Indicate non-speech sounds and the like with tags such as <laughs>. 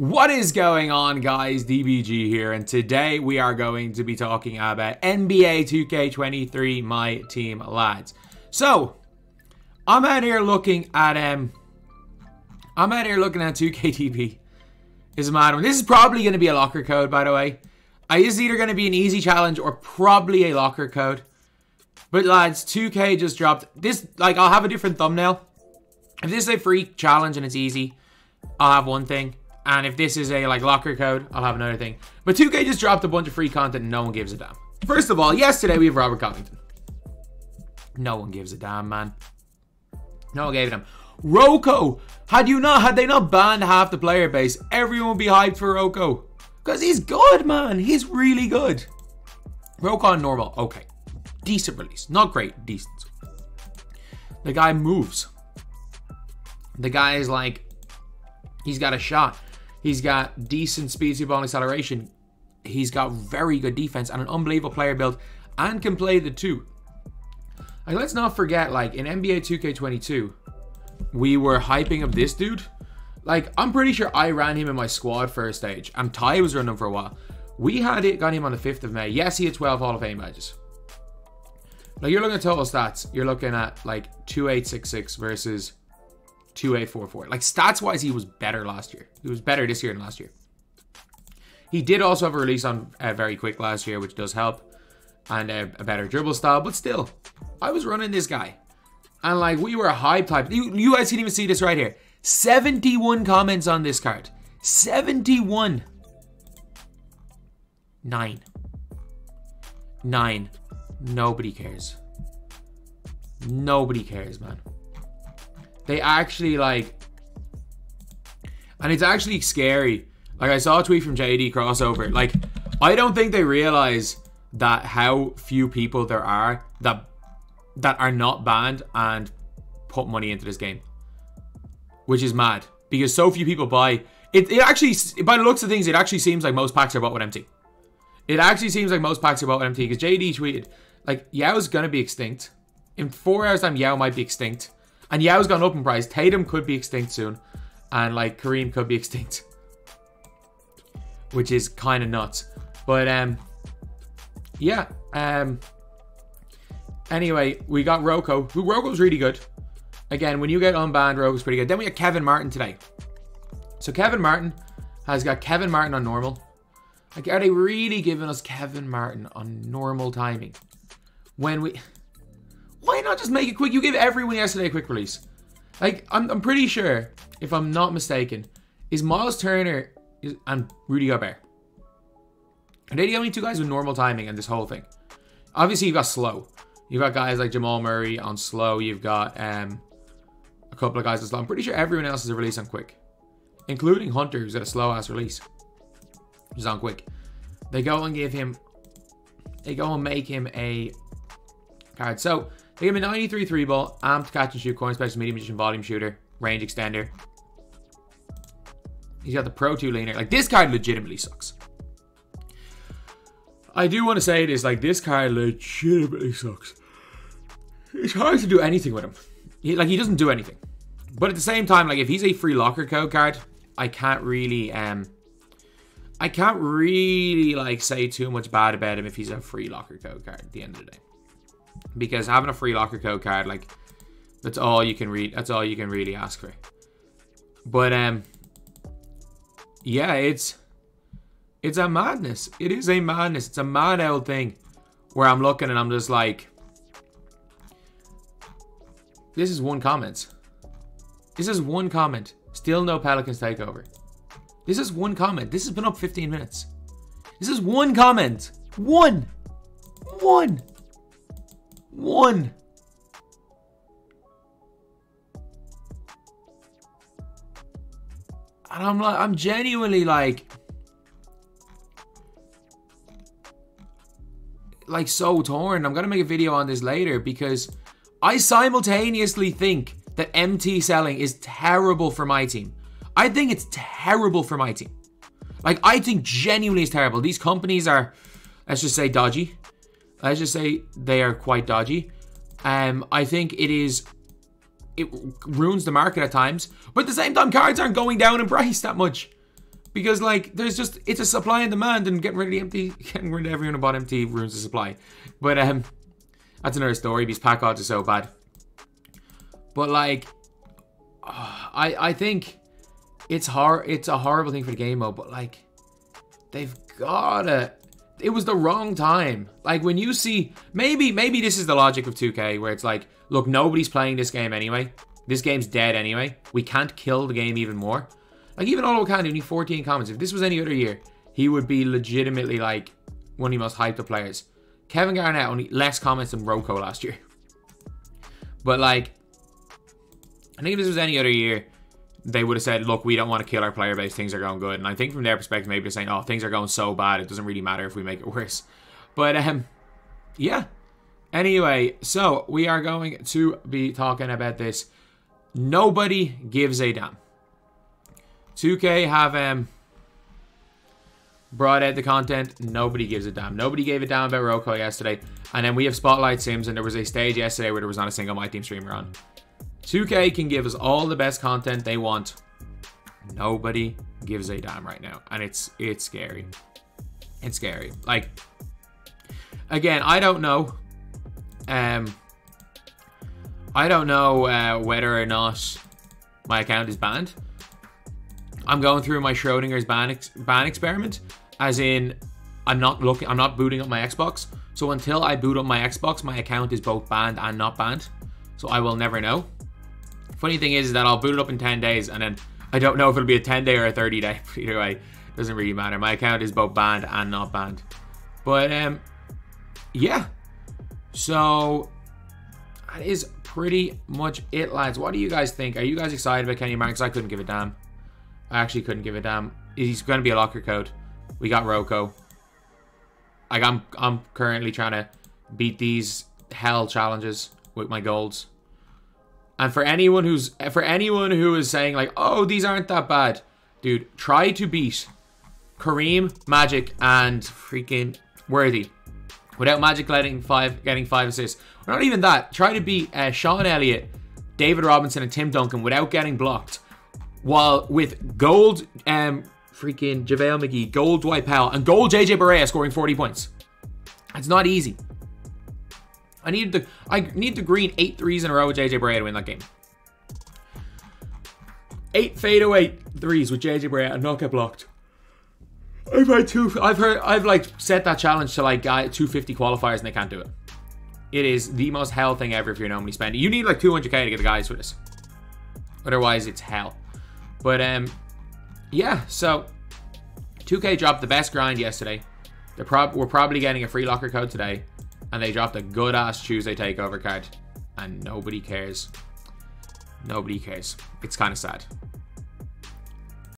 What is going on guys, DBG here, and today we are going to be talking about NBA 2K23 My Team Lads. So, I'm out here looking at, um, I'm out here looking at 2KTP. Is one. This is probably going to be a locker code, by the way. I is either going to be an easy challenge or probably a locker code. But lads, 2K just dropped, this, like, I'll have a different thumbnail. If this is a free challenge and it's easy, I'll have one thing. And if this is a like locker code, I'll have another thing. But 2K just dropped a bunch of free content and no one gives a damn. First of all, yesterday we have Robert Covington. No one gives a damn, man. No one gave a damn. Rocco, had you not, had they not banned half the player base, everyone would be hyped for Rocco. Because he's good, man. He's really good. Rocco on normal, okay. Decent release. Not great, decent. The guy moves. The guy is like, he's got a shot. He's got decent speed, speed ball, acceleration. He's got very good defense and an unbelievable player build and can play the two. And let's not forget, like, in NBA 2K22, we were hyping up this dude. Like, I'm pretty sure I ran him in my squad first stage, and Ty was running for a while. We had it, got him on the 5th of May. Yes, he had 12 Hall of Fame badges. Now, you're looking at total stats. You're looking at, like, 2866 versus 2844. Like stats wise, he was better last year. He was better this year than last year. He did also have a release on uh, very quick last year, which does help, and a better dribble style. But still, I was running this guy, and like we were a hype type. You, you guys can even see this right here. 71 comments on this card. 71. Nine. Nine. Nobody cares. Nobody cares, man. They actually like, and it's actually scary. Like I saw a tweet from JD crossover. Like I don't think they realize that how few people there are that that are not banned and put money into this game, which is mad because so few people buy. It, it actually, by the looks of things, it actually seems like most packs are bought with MT. It actually seems like most packs are bought with MT because JD tweeted like Yao's gonna be extinct. In four hours time, Yao might be extinct. And Yao's gone up in price. Tatum could be extinct soon. And like Kareem could be <laughs> extinct. Which is kind of nuts. But um yeah. Um anyway, we got Rocco. Who Rocco's really good. Again, when you get unbanned, Rocco's pretty good. Then we got Kevin Martin today. So Kevin Martin has got Kevin Martin on normal. Like, are they really giving us Kevin Martin on normal timing? When we why not just make it quick? You gave everyone yesterday a quick release. Like, I'm, I'm pretty sure, if I'm not mistaken, is Miles Turner and Rudy Gobert. Are they the only two guys with normal timing in this whole thing? Obviously, you've got slow. You've got guys like Jamal Murray on slow. You've got um, a couple of guys on slow. I'm pretty sure everyone else is a release on quick. Including Hunter, who's got a slow-ass release. He's on quick. They go and give him... They go and make him a card. So, they give a 93 3 ball, amped catch and shoot, coin special, medium position, volume shooter, range extender. He's got the Pro 2 laner. Like, this card legitimately sucks. I do want to say this, like, this card legitimately sucks. It's hard to do anything with him. He, like, he doesn't do anything. But at the same time, like, if he's a free locker code card, I can't really, um... I can't really, like, say too much bad about him if he's a free locker code card at the end of the day because having a free locker code card like that's all you can read that's all you can really ask for. But um yeah it's it's a madness. It is a madness. It's a mad old thing where i'm looking and i'm just like this is one comment. This is one comment. Still no pelicans takeover. This is one comment. This has been up 15 minutes. This is one comment. One. One one. And I'm like, I'm genuinely like, like so torn. I'm gonna make a video on this later because I simultaneously think that MT selling is terrible for my team. I think it's terrible for my team. Like, I think genuinely it's terrible. These companies are, let's just say, dodgy. Let's just say they are quite dodgy. Um, I think it is it ruins the market at times. But at the same time, cards aren't going down in price that much. Because like there's just it's a supply and demand and getting rid of the MT <laughs> getting rid of everyone about MT ruins the supply. But um that's another story because pack odds are so bad. But like I I think it's hard it's a horrible thing for the game mode, but like they've gotta it was the wrong time. Like when you see maybe maybe this is the logic of 2K where it's like, look, nobody's playing this game anyway. This game's dead anyway. We can't kill the game even more. Like even Olo Khan, only 14 comments. If this was any other year, he would be legitimately like one of the most hyped up players. Kevin Garnett only less comments than Roko last year. <laughs> But like, I think if this was any other year, they would have said, look, we don't want to kill our player base. Things are going good. And I think from their perspective, maybe they're saying, oh, things are going so bad. It doesn't really matter if we make it <laughs> worse. But, um, yeah. Anyway, so we are going to be talking about this. Nobody gives a damn. 2K have, um, brought out the content. Nobody gives a damn. Nobody gave a damn about Roko yesterday. And then we have Spotlight Sims, and there was a stage yesterday where there was not a single My Team streamer on. 2K can give us all the best content they want. Nobody gives a damn right now. And it's it's scary. It's scary. Like again, I don't know. Um I don't know uh, whether or not my account is banned. I'm going through my Schrodinger's ban ex ban experiment, as in I'm not looking I'm not booting up my Xbox. So until I boot up my Xbox, my account is both banned and not banned. So I will never know. Funny thing is that I'll boot it up in 10 days and then I don't know if it'll be a 10 day or a 30 day. <laughs> Either way, doesn't really matter. My account is both banned and not banned. But um, yeah. So that is pretty much it, lads. What do you guys think? Are you guys excited about Kenny Marks? I couldn't give a damn. I actually couldn't give a damn. He's going to be a locker code. We got Roko. Like I'm, I'm currently trying to beat these hell challenges with my golds. And for anyone who's for anyone who is saying like, "Oh, these aren't that bad." Dude, try to beat Kareem, Magic and freaking Worthy without Magic letting 5 getting 5 assists. Or not even that. Try to beat uh, Sean Elliott, David Robinson and Tim Duncan without getting blocked. While with gold um freaking JaVale McGee, gold Dwight Powell, and gold JJ Barea scoring 40 points. It's not easy. I need the I need the green eight threes in a row with JJ Barea to win that game. Eight fadeaway threes with JJ Barea and not get blocked. I've had two. I've heard. I've like set that challenge to like guy 250 qualifiers and they can't do it. It is the most hell thing ever if you're normally spending. You need like 200k to get the guys for this. Otherwise, it's hell. But um, yeah. So 2K dropped the best grind yesterday. They're prob we're probably getting a free locker code today and they dropped a good ass Tuesday takeover card, and nobody cares. Nobody cares. It's kind of sad.